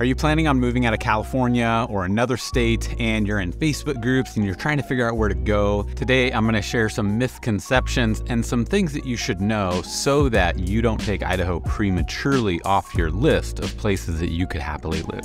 Are you planning on moving out of California or another state and you're in Facebook groups and you're trying to figure out where to go? Today, I'm going to share some misconceptions and some things that you should know so that you don't take Idaho prematurely off your list of places that you could happily live.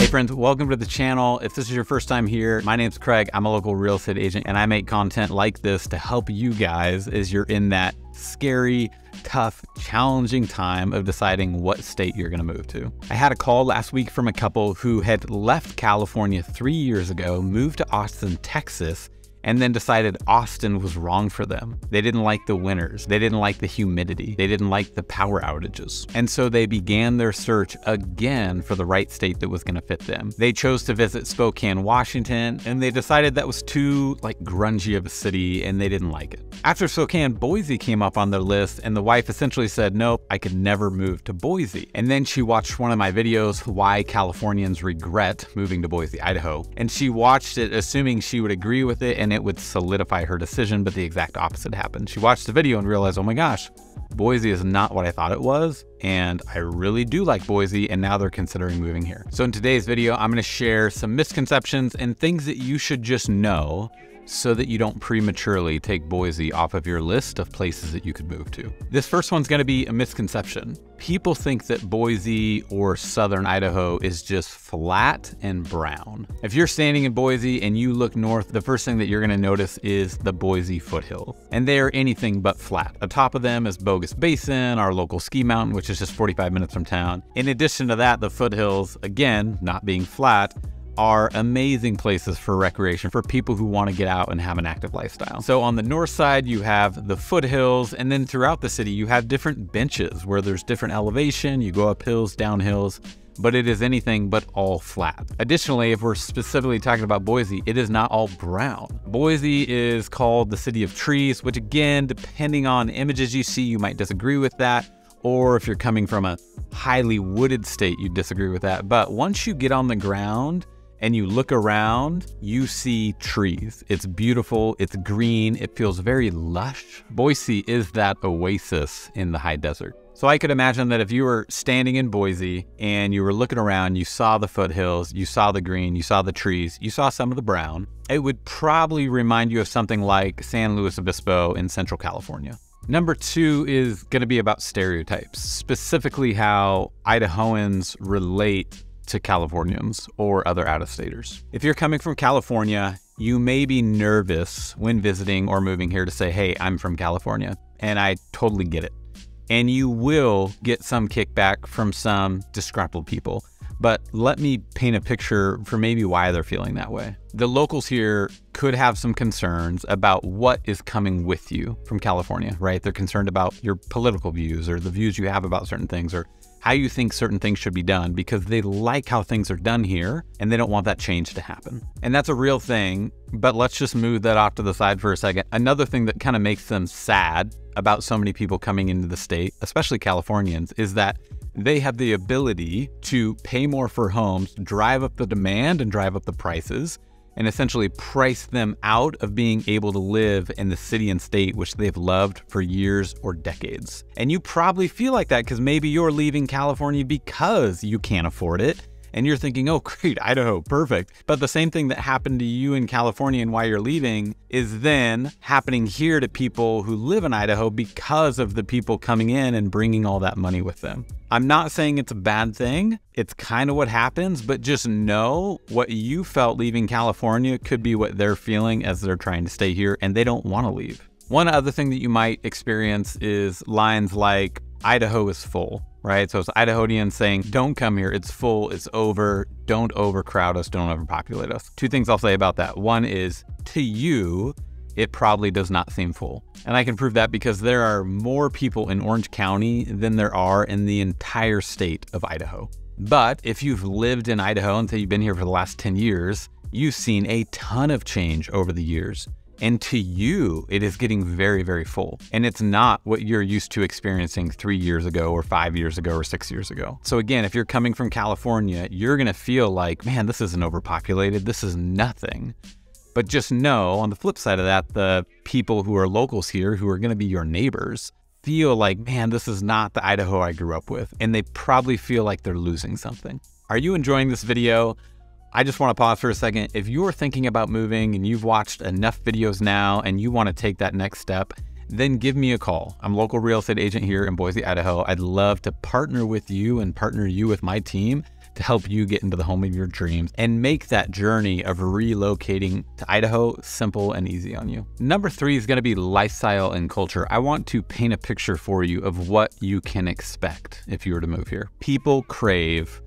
Hey friends, welcome to the channel. If this is your first time here, my name's Craig. I'm a local real estate agent and I make content like this to help you guys as you're in that scary, tough, challenging time of deciding what state you're going to move to. I had a call last week from a couple who had left California three years ago, moved to Austin, Texas, and then decided Austin was wrong for them. They didn't like the winters. They didn't like the humidity. They didn't like the power outages. And so they began their search again for the right state that was going to fit them. They chose to visit Spokane, Washington, and they decided that was too like grungy of a city and they didn't like it. After Spokane, Boise came up on their list and the wife essentially said, nope, I could never move to Boise. And then she watched one of my videos, Why Californians Regret Moving to Boise, Idaho. And she watched it assuming she would agree with it and it would solidify her decision, but the exact opposite happened. She watched the video and realized, oh my gosh, Boise is not what I thought it was, and I really do like Boise, and now they're considering moving here. So in today's video, I'm gonna share some misconceptions and things that you should just know so that you don't prematurely take Boise off of your list of places that you could move to. This first one's going to be a misconception. People think that Boise or southern Idaho is just flat and brown. If you're standing in Boise and you look north, the first thing that you're going to notice is the Boise foothill. And they are anything but flat. Atop of them is Bogus Basin, our local ski mountain, which is just 45 minutes from town. In addition to that, the foothills, again, not being flat, are amazing places for recreation for people who want to get out and have an active lifestyle. So on the north side, you have the foothills, and then throughout the city, you have different benches where there's different elevation, you go up hills, down hills, but it is anything but all flat. Additionally, if we're specifically talking about Boise, it is not all brown. Boise is called the city of trees, which again, depending on images you see, you might disagree with that. Or if you're coming from a highly wooded state, you'd disagree with that. But once you get on the ground, and you look around, you see trees. It's beautiful, it's green, it feels very lush. Boise is that oasis in the high desert. So I could imagine that if you were standing in Boise and you were looking around, you saw the foothills, you saw the green, you saw the trees, you saw some of the brown, it would probably remind you of something like San Luis Obispo in Central California. Number two is going to be about stereotypes, specifically how Idahoans relate to Californians or other out of staters. If you're coming from California, you may be nervous when visiting or moving here to say, hey, I'm from California. And I totally get it. And you will get some kickback from some disgruntled people. But let me paint a picture for maybe why they're feeling that way. The locals here could have some concerns about what is coming with you from California, right? They're concerned about your political views or the views you have about certain things or how you think certain things should be done because they like how things are done here and they don't want that change to happen. And that's a real thing, but let's just move that off to the side for a second. Another thing that kind of makes them sad about so many people coming into the state, especially Californians, is that they have the ability to pay more for homes, drive up the demand and drive up the prices, and essentially price them out of being able to live in the city and state which they've loved for years or decades. And you probably feel like that because maybe you're leaving California because you can't afford it and you're thinking, oh, great, Idaho, perfect. But the same thing that happened to you in California and why you're leaving is then happening here to people who live in Idaho because of the people coming in and bringing all that money with them. I'm not saying it's a bad thing. It's kind of what happens, but just know what you felt leaving California could be what they're feeling as they're trying to stay here and they don't want to leave. One other thing that you might experience is lines like, Idaho is full right? So it's Idahoans saying, don't come here. It's full. It's over. Don't overcrowd us. Don't overpopulate us. Two things I'll say about that. One is to you, it probably does not seem full. And I can prove that because there are more people in Orange County than there are in the entire state of Idaho. But if you've lived in Idaho and say you've been here for the last 10 years, you've seen a ton of change over the years. And to you, it is getting very, very full. And it's not what you're used to experiencing three years ago, or five years ago, or six years ago. So, again, if you're coming from California, you're to feel like, man, this isn't overpopulated. This is nothing. But just know on the flip side of that, the people who are locals here, who are to be your neighbors, feel like, man, this is not the Idaho I grew up with. And they probably feel like they're losing something. Are you enjoying this video? I just want to pause for a second. If you're thinking about moving and you've watched enough videos now and you want to take that next step, then give me a call. I'm local real estate agent here in Boise, Idaho. I'd love to partner with you and partner you with my team to help you get into the home of your dreams and make that journey of relocating to Idaho simple and easy on you. Number three is going to be lifestyle and culture. I want to paint a picture for you of what you can expect if you were to move here. People crave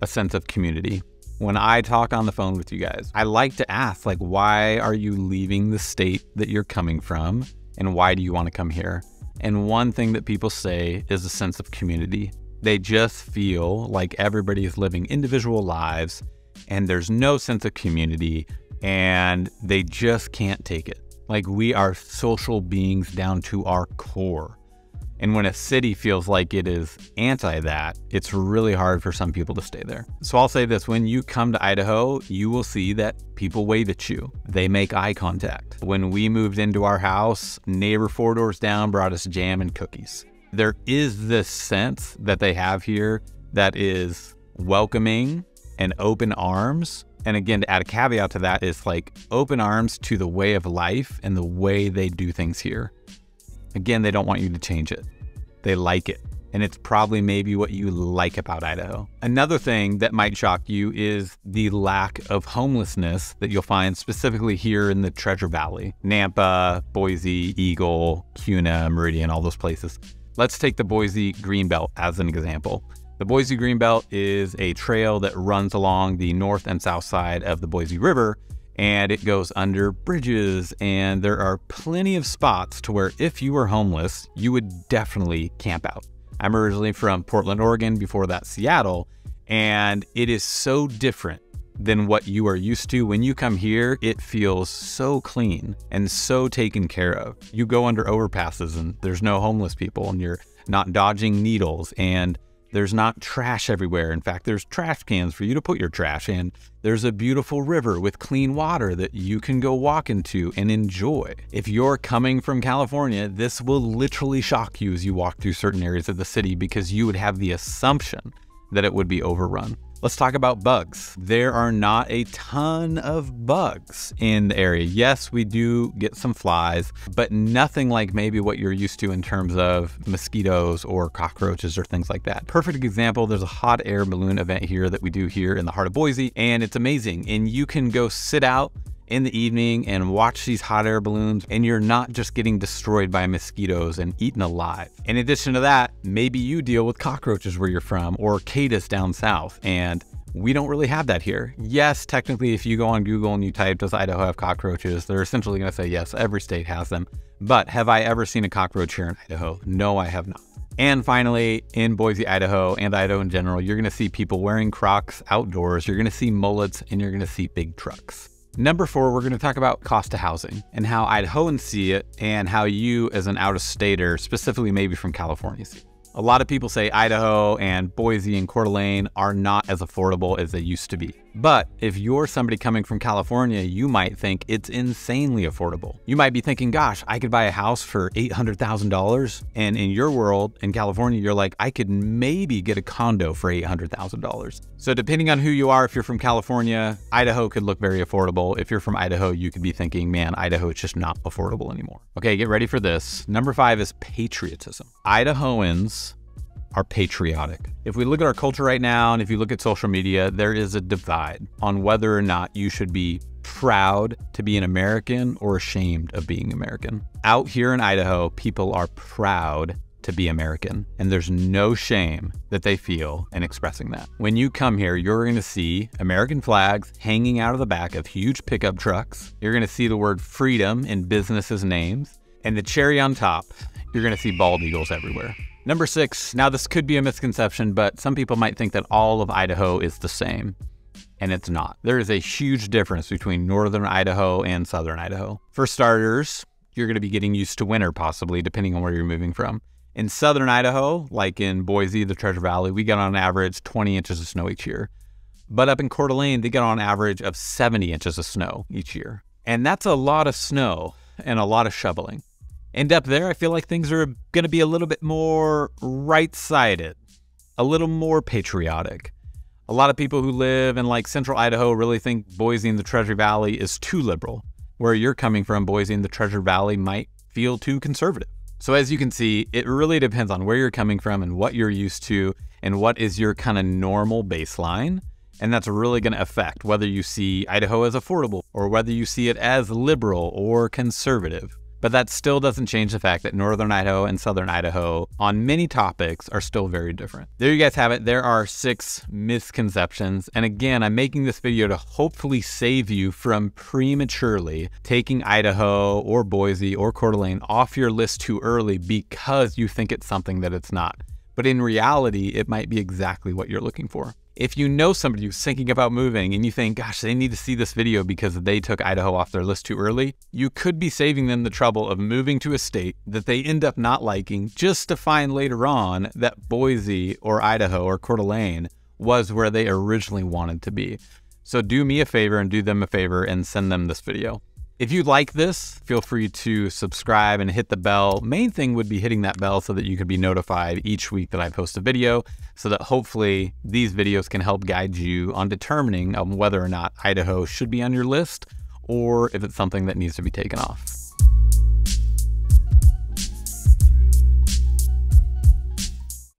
a sense of community. When I talk on the phone with you guys, I like to ask, like, why are you leaving the state that you're coming from? And why do you want to come here? And one thing that people say is a sense of community. They just feel like everybody is living individual lives and there's no sense of community and they just can't take it. Like we are social beings down to our core. And when a city feels like it is anti that, it's really hard for some people to stay there. So I'll say this when you come to Idaho, you will see that people wave at you, they make eye contact. When we moved into our house, neighbor four doors down brought us jam and cookies there is this sense that they have here that is welcoming and open arms. And again, to add a caveat to that is like open arms to the way of life and the way they do things here. Again, they don't want you to change it. They like it. And it's probably maybe what you like about Idaho. Another thing that might shock you is the lack of homelessness that you'll find specifically here in the Treasure Valley, Nampa, Boise, Eagle, Kuna, Meridian, all those places. Let's take the Boise Greenbelt as an example. The Boise Greenbelt is a trail that runs along the north and south side of the Boise River and it goes under bridges and there are plenty of spots to where if you were homeless, you would definitely camp out. I'm originally from Portland, Oregon, before that Seattle, and it is so different than what you are used to. When you come here, it feels so clean and so taken care of. You go under overpasses and there's no homeless people and you're not dodging needles and there's not trash everywhere. In fact, there's trash cans for you to put your trash in. There's a beautiful river with clean water that you can go walk into and enjoy. If you're coming from California, this will literally shock you as you walk through certain areas of the city because you would have the assumption that it would be overrun. Let's talk about bugs. There are not a ton of bugs in the area. Yes, we do get some flies, but nothing like maybe what you're used to in terms of mosquitoes or cockroaches or things like that. Perfect example, there's a hot air balloon event here that we do here in the heart of Boise, and it's amazing. And you can go sit out in the evening and watch these hot air balloons and you're not just getting destroyed by mosquitoes and eaten alive. In addition to that, maybe you deal with cockroaches where you're from or cicadas down south and we don't really have that here. Yes, technically, if you go on Google and you type, does Idaho have cockroaches? They're essentially going to say, yes, every state has them. But have I ever seen a cockroach here in Idaho? No, I have not. And finally, in Boise, Idaho, and Idaho in general, you're going to see people wearing Crocs outdoors. You're going to see mullets and you're going to see big trucks. Number four, we're going to talk about cost of housing and how Idahoans see it and how you, as an out of stater, specifically maybe from California, see it. A lot of people say Idaho and Boise and Coeur d'Alene are not as affordable as they used to be. But if you're somebody coming from California, you might think it's insanely affordable. You might be thinking, gosh, I could buy a house for $800,000. And in your world, in California, you're like, I could maybe get a condo for $800,000. So depending on who you are, if you're from California, Idaho could look very affordable. If you're from Idaho, you could be thinking, man, Idaho is just not affordable anymore. Okay, get ready for this. Number five is patriotism. Idahoans are patriotic. If we look at our culture right now, and if you look at social media, there is a divide on whether or not you should be proud to be an American or ashamed of being American. Out here in Idaho, people are proud to be American, and there's no shame that they feel in expressing that. When you come here, you're going to see American flags hanging out of the back of huge pickup trucks. You're going to see the word freedom in businesses' names, and the cherry on top, you're going to see bald eagles everywhere. Number six, now this could be a misconception, but some people might think that all of Idaho is the same, and it's not. There is a huge difference between northern Idaho and southern Idaho. For starters, you're going to be getting used to winter possibly, depending on where you're moving from. In southern Idaho, like in Boise, the Treasure Valley, we get on average 20 inches of snow each year. But up in Coeur d'Alene, they get on average of 70 inches of snow each year. And that's a lot of snow and a lot of shoveling. End up there, I feel like things are going to be a little bit more right sided, a little more patriotic. A lot of people who live in like central Idaho really think Boise and the Treasure Valley is too liberal. Where you're coming from, Boise and the Treasure Valley might feel too conservative. So, as you can see, it really depends on where you're coming from and what you're used to and what is your kind of normal baseline. And that's really going to affect whether you see Idaho as affordable or whether you see it as liberal or conservative. But that still doesn't change the fact that Northern Idaho and Southern Idaho, on many topics, are still very different. There you guys have it. There are six misconceptions. And again, I'm making this video to hopefully save you from prematurely taking Idaho or Boise or Coeur d'Alene off your list too early because you think it's something that it's not. But in reality, it might be exactly what you're looking for. If you know somebody who's thinking about moving and you think, gosh, they need to see this video because they took Idaho off their list too early, you could be saving them the trouble of moving to a state that they end up not liking just to find later on that Boise or Idaho or Coeur d'Alene was where they originally wanted to be. So do me a favor and do them a favor and send them this video. If you like this, feel free to subscribe and hit the bell. Main thing would be hitting that bell so that you can be notified each week that I post a video so that hopefully these videos can help guide you on determining um, whether or not Idaho should be on your list or if it's something that needs to be taken off.